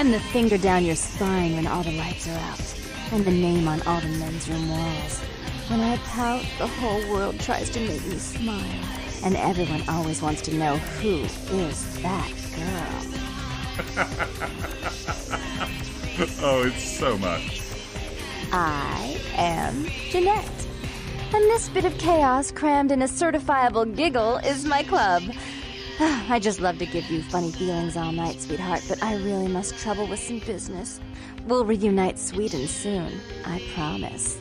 I'm the finger down your spine when all the lights are out. I'm the name on all the men's room walls. When I pout, the whole world tries to make me smile. And everyone always wants to know who is that girl. oh, it's so much. I am Jeanette. And this bit of chaos crammed in a certifiable giggle is my club. I just love to give you funny feelings all night, sweetheart, but I really must trouble with some business. We'll reunite Sweden soon, I promise.